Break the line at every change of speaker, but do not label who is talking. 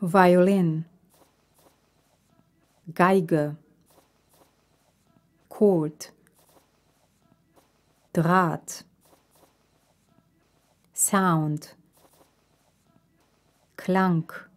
Violin, Geige, Chord, Draht, Sound, Klang.